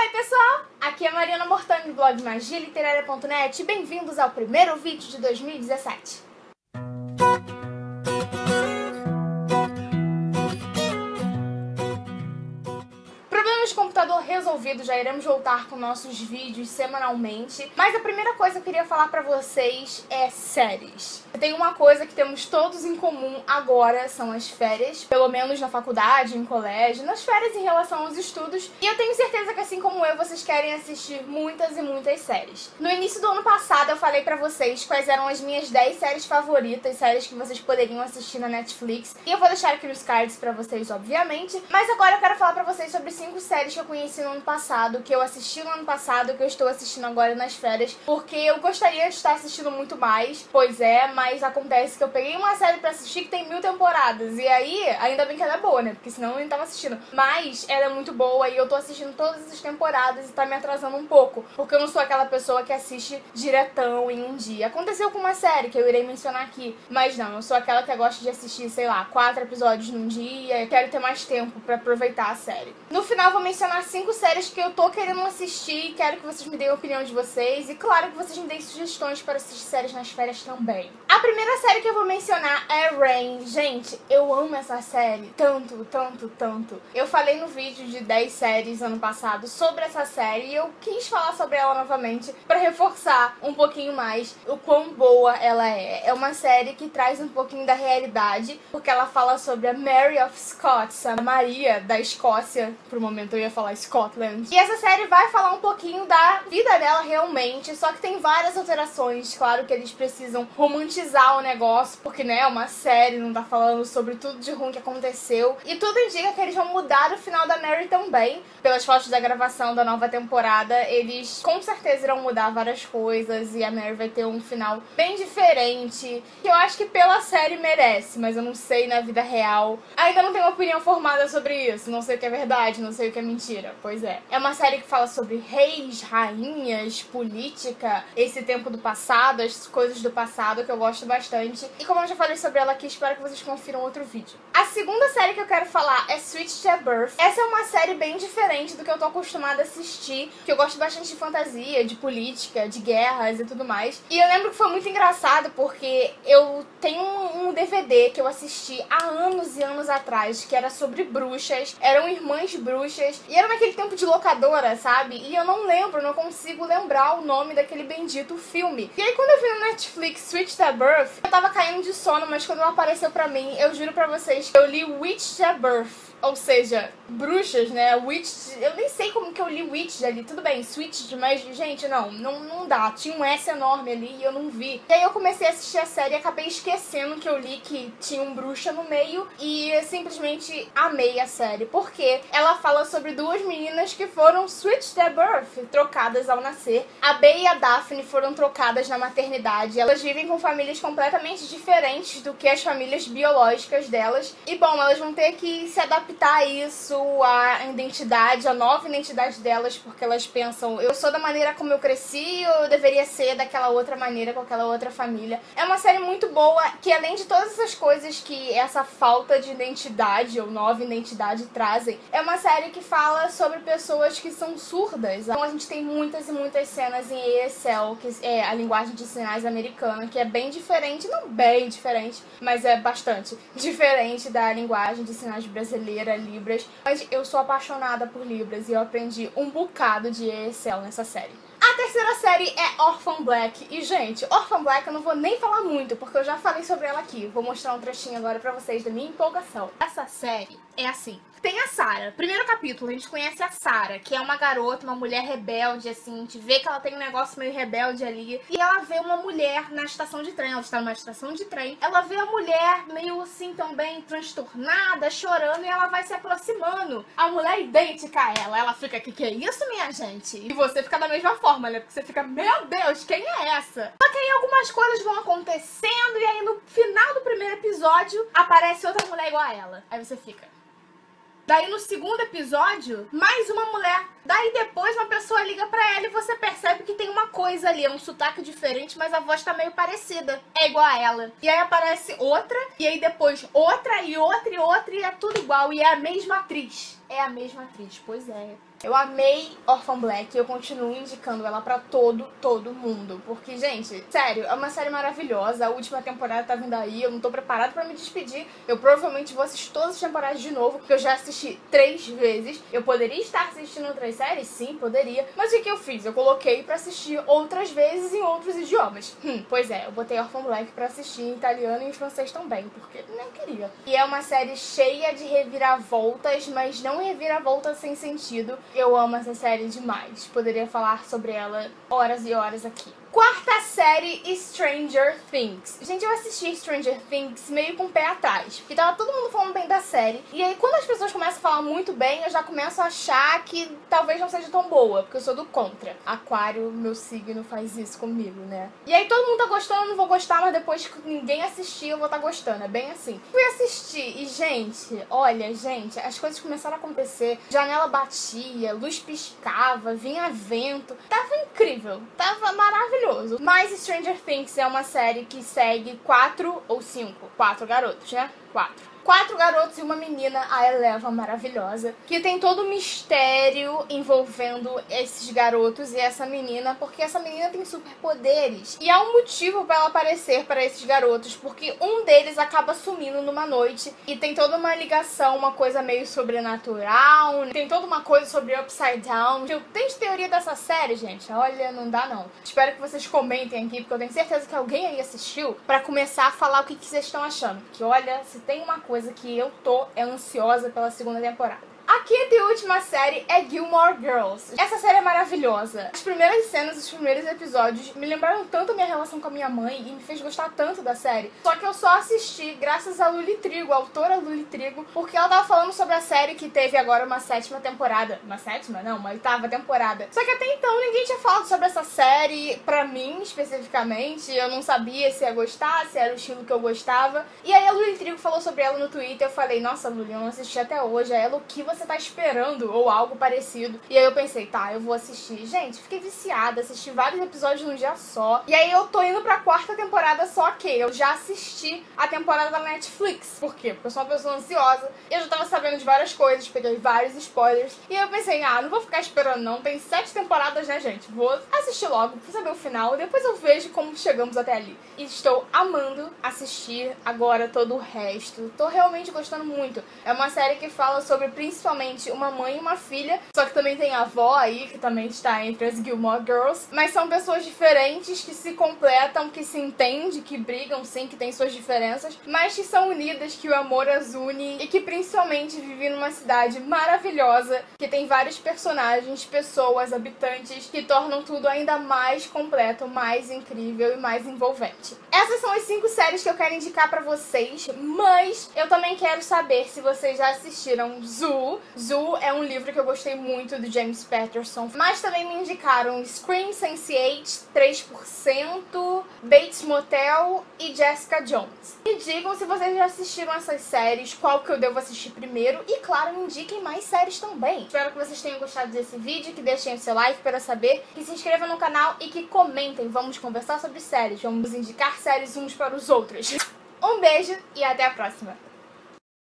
Oi pessoal, aqui é Mariana Mortani do blog magialiterária.net e bem-vindos ao primeiro vídeo de 2017. Resolvido, já iremos voltar com nossos vídeos semanalmente. Mas a primeira coisa que eu queria falar pra vocês é séries. Tem uma coisa que temos todos em comum agora, são as férias. Pelo menos na faculdade, em colégio, nas férias em relação aos estudos. E eu tenho certeza que assim como eu, vocês querem assistir muitas e muitas séries. No início do ano passado eu falei pra vocês quais eram as minhas 10 séries favoritas, séries que vocês poderiam assistir na Netflix. E eu vou deixar aqui nos cards pra vocês, obviamente. Mas agora eu quero falar pra vocês sobre 5 séries que eu conheci no ano passado, que eu assisti no ano passado, que eu estou assistindo agora nas férias, porque eu gostaria de estar assistindo muito mais, pois é, mas acontece que eu peguei uma série pra assistir que tem mil temporadas, e aí, ainda bem que ela é boa, né, porque senão eu nem tava assistindo. Mas ela é muito boa e eu tô assistindo todas essas temporadas e tá me atrasando um pouco, porque eu não sou aquela pessoa que assiste diretão em um dia. Aconteceu com uma série que eu irei mencionar aqui, mas não, eu sou aquela que gosta de assistir, sei lá, quatro episódios num dia, quero ter mais tempo para aproveitar a série. No final, vou mencionar cinco séries que eu tô querendo assistir. Quero que vocês me deem a opinião de vocês. E claro que vocês me deem sugestões para assistir séries nas férias também. A primeira série que eu vou mencionar é Rain. Gente, eu amo essa série. Tanto, tanto, tanto. Eu falei no vídeo de 10 séries ano passado sobre essa série. E eu quis falar sobre ela novamente para reforçar um pouquinho mais o quão boa ela é. É uma série que traz um pouquinho da realidade. Porque ela fala sobre a Mary of Scots, a Maria da Escócia. Pro momento eu ia falar Scotland. E essa série vai falar um pouquinho da vida dela realmente, só que tem várias alterações. Claro que eles precisam romantizar o negócio, porque, né, é uma série, não tá falando sobre tudo de ruim que aconteceu. E tudo indica que eles vão mudar o final da Mary também. Pelas fotos da gravação da nova temporada, eles com certeza irão mudar várias coisas e a Mary vai ter um final bem diferente, que eu acho que pela série merece, mas eu não sei na vida real. Ainda não tenho uma opinião formada sobre isso, não sei o que é verdade, não sei o que é mentira mentira, pois é. É uma série que fala sobre reis, rainhas, política, esse tempo do passado, as coisas do passado que eu gosto bastante. E como eu já falei sobre ela aqui, espero que vocês confiram outro vídeo. A segunda série que eu quero falar é Switch to Birth. Essa é uma série bem diferente do que eu tô acostumada a assistir, que eu gosto bastante de fantasia, de política, de guerras e tudo mais. E eu lembro que foi muito engraçado porque eu tenho um DVD que eu assisti há anos e anos atrás, que era sobre bruxas, eram irmãs bruxas, e era naquele tempo de locadora, sabe? E eu não lembro, não consigo lembrar o nome daquele bendito filme. E aí quando eu vi no Netflix Switch the Birth, eu tava caindo de sono, mas quando ela apareceu pra mim, eu juro pra vocês que eu li Witch the Birth ou seja, bruxas, né? Witch. Eu nem sei como que eu li Witch ali. Tudo bem, Switch, mas, gente, não, não, não dá. Tinha um S enorme ali e eu não vi. E aí eu comecei a assistir a série e acabei esquecendo que eu li que tinha um bruxa no meio e simplesmente amei a série. Porque ela fala sobre duas meninas que foram switch their birth, trocadas ao nascer. A Bey e a Daphne foram trocadas na maternidade. Elas vivem com famílias completamente diferentes do que as famílias biológicas delas. E bom, elas vão ter que se adaptar adaptar isso à identidade, à nova identidade delas, porque elas pensam, eu sou da maneira como eu cresci, eu deveria ser daquela outra maneira com aquela outra família. É uma série muito boa que além de todas essas coisas que essa falta de identidade ou nova identidade trazem, é uma série que fala sobre pessoas que são surdas. Então a gente tem muitas e muitas cenas em ESL, que é a linguagem de sinais americana, que é bem diferente, não bem diferente, mas é bastante diferente da linguagem de sinais brasileira brasileira, Libras. Mas eu sou apaixonada por Libras e eu aprendi um bocado de Excel nessa série. A terceira série é Orphan Black. E, gente, Orphan Black eu não vou nem falar muito, porque eu já falei sobre ela aqui. Vou mostrar um trechinho agora pra vocês da minha empolgação. Essa série é assim. Tem a Sarah. Primeiro capítulo, a gente conhece a Sarah, que é uma garota, uma mulher rebelde, assim. A gente vê que ela tem um negócio meio rebelde ali. E ela vê uma mulher na estação de trem. Ela está numa estação de trem. Ela vê a mulher meio assim também transtornada, chorando, e ela vai se aproximando. A mulher é idêntica a ela. Ela fica, que que é isso, minha gente? E você fica da mesma forma, né? Porque você fica, meu Deus, quem é essa? Só que aí algumas coisas vão acontecendo, e aí no final do primeiro episódio aparece outra mulher igual a ela. Aí você fica. Daí no segundo episódio, mais uma mulher Daí depois uma pessoa liga pra ela e você percebe que tem uma coisa ali, é um sotaque diferente, mas a voz tá meio parecida. É igual a ela. E aí aparece outra, e aí depois outra e outra e outra, e é tudo igual, e é a mesma atriz. É a mesma atriz, pois é. Eu amei Orphan Black e eu continuo indicando ela pra todo, todo mundo. Porque, gente, sério, é uma série maravilhosa. A última temporada tá vindo aí, eu não tô preparada pra me despedir. Eu provavelmente vou assistir todas as temporadas de novo, porque eu já assisti três vezes. Eu poderia estar assistindo outras séries? Sim, poderia. Mas o que eu fiz? Eu coloquei pra assistir outras vezes em outros idiomas. Hum, pois é, eu botei Orphan Black pra assistir em italiano e em francês também, porque nem queria. E é uma série cheia de reviravoltas, mas não reviravoltas sem sentido. Eu amo essa série demais. Poderia falar sobre ela horas e horas aqui. Quarta série Stranger Things. Gente, eu assisti Stranger Things meio com o pé atrás. Porque tava todo mundo falando bem da série. E aí, quando as pessoas começam a falar muito bem, eu já começo a achar que talvez não seja tão boa. Porque eu sou do contra. Aquário, meu signo, faz isso comigo, né? E aí, todo mundo tá gostando, eu não vou gostar, mas depois que ninguém assistir, eu vou estar tá gostando. É bem assim. Fui assistir e, gente, olha, gente, as coisas começaram a acontecer. Janela batia, luz piscava, vinha vento. Tava incrível. Tava maravilhoso maravilhoso. Mas Stranger Things é uma série que segue quatro ou cinco, quatro garotos, né? Quatro quatro garotos e uma menina, a Eleva maravilhosa, que tem todo o mistério envolvendo esses garotos e essa menina, porque essa menina tem superpoderes. E há um motivo para ela aparecer para esses garotos, porque um deles acaba sumindo numa noite e tem toda uma ligação, uma coisa meio sobrenatural, tem toda uma coisa sobre Upside Down. Tem teoria dessa série, gente? Olha, não dá não. Espero que vocês comentem aqui, porque eu tenho certeza que alguém aí assistiu para começar a falar o que, que vocês estão achando. Que olha, se tem uma coisa coisa que eu tô é ansiosa pela segunda temporada. A quinta e última série é Gilmore Girls. Essa série é maravilhosa. As primeiras cenas, os primeiros episódios me lembraram tanto a minha relação com a minha mãe e me fez gostar tanto da série. Só que eu só assisti graças a Luli Trigo, a autora Luli Trigo, porque ela tava falando sobre a série que teve agora uma sétima temporada. Uma sétima? Não, uma oitava temporada. Só que até então ninguém tinha falado sobre essa série, pra mim especificamente. Eu não sabia se ia gostar, se era o estilo que eu gostava. E aí a Luli Trigo falou sobre ela no Twitter. Eu falei, nossa, Luli, eu não assisti até hoje. É ela o que você você tá esperando, ou algo parecido. E aí eu pensei, tá, eu vou assistir. Gente, fiquei viciada, assisti vários episódios num dia só. E aí eu tô indo pra quarta temporada, só que eu já assisti a temporada da Netflix. Por quê? Porque eu sou uma pessoa ansiosa. Eu já tava sabendo de várias coisas, peguei vários spoilers. E aí eu pensei, ah, não vou ficar esperando não. Tem sete temporadas, né, gente? Vou assistir logo, pra saber o final. Depois eu vejo como chegamos até ali. E estou amando assistir agora todo o resto. Tô realmente gostando muito. É uma série que fala sobre principalmente somente uma mãe e uma filha, só que também tem a avó aí, que também está entre as Gilmore Girls, mas são pessoas diferentes que se completam, que se entendem, que brigam sim, que têm suas diferenças, mas que são unidas, que o amor as une e que principalmente vivem numa cidade maravilhosa, que tem vários personagens, pessoas, habitantes, que tornam tudo ainda mais completo, mais incrível e mais envolvente. Essas são as cinco séries que eu quero indicar para vocês, mas eu também quero saber se vocês já assistiram Zoo, Zoo. é um livro que eu gostei muito do James Patterson, mas também me indicaram Scream Sense8, 3%, Bates Motel e Jessica Jones. Me digam se vocês já assistiram essas séries, qual que eu devo assistir primeiro e, claro, me indiquem mais séries também. Espero que vocês tenham gostado desse vídeo, que deixem o seu like para saber, que se inscrevam no canal e que comentem. Vamos conversar sobre séries, vamos indicar séries uns para os outros. Um beijo e até a próxima!